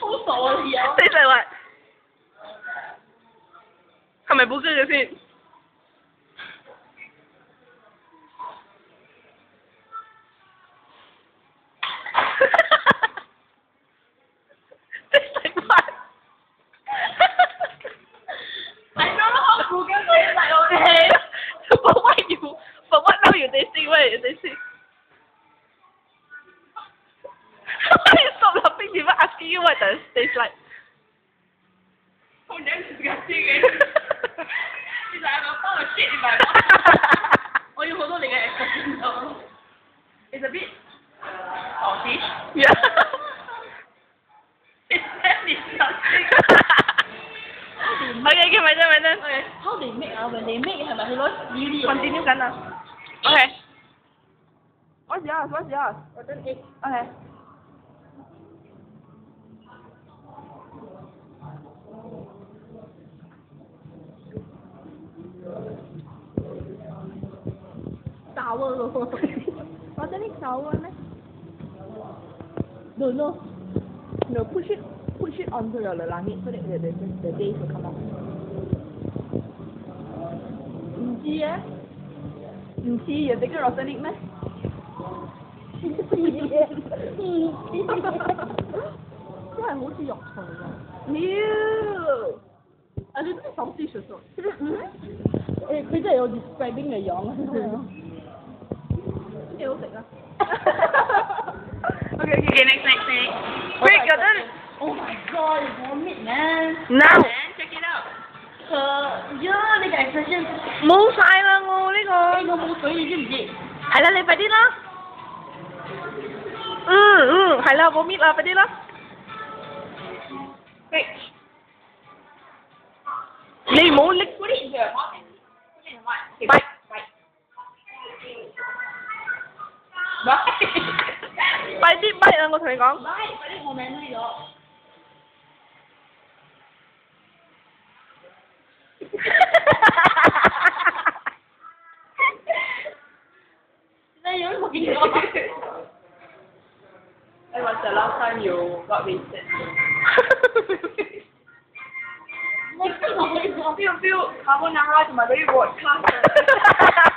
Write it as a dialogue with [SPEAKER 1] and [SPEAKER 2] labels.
[SPEAKER 1] 好傻啊！你啊，即係話係咪補追佢先？you what does taste like?
[SPEAKER 2] Oh, that's disgusting. eh? It's like I have a pile of shit in my mouth. 我要好多你嘅 expression 咯。It's a bit salty.
[SPEAKER 1] yeah.
[SPEAKER 2] It's that disgusting.
[SPEAKER 1] okay, okay, my turn, my turn.
[SPEAKER 2] Okay, how they make ah? When they make 系咪佢攞纸啲
[SPEAKER 1] Continue 紧啊。Okay. What's yours? What's yours?
[SPEAKER 2] Rotten egg.
[SPEAKER 1] Okay.
[SPEAKER 2] sour 咯。Rotten egg sour 咩？No no. No, push it push it onto the lamine so that the the the taste will come out. 唔知啊，唔知人哋嘅 rotten egg 咩？唔知啊，唔知。真系好似肉虫啊！妖，啊你真系手指熟熟。嗯。诶，佢真系有 describing 嘅样啊！几好食啊！
[SPEAKER 1] Okay, okay, okay, next, next, next. Quick, you're done.
[SPEAKER 2] Oh my god, it's one man.
[SPEAKER 1] Now.
[SPEAKER 2] Man, check it out. Uh, yeah,
[SPEAKER 1] này cái extension. Mũ sai là
[SPEAKER 2] ngu đấy con. Nó mũ sợi gì
[SPEAKER 1] gì? À là lên phải đi đó. Ừ, ừ, phải là bốn là phải đi đó. Quick.
[SPEAKER 2] Này mũ lick. What
[SPEAKER 1] is
[SPEAKER 2] it? Bye.
[SPEAKER 1] 拜，拜滴啊！我同你
[SPEAKER 2] 讲。哈哈哈哈哈哈哈哈哈哈哈
[SPEAKER 1] 哈。你有啥子目标？And
[SPEAKER 2] what's the last time 么
[SPEAKER 1] 哈哈哈哈哈哈哈。没，
[SPEAKER 2] 我什，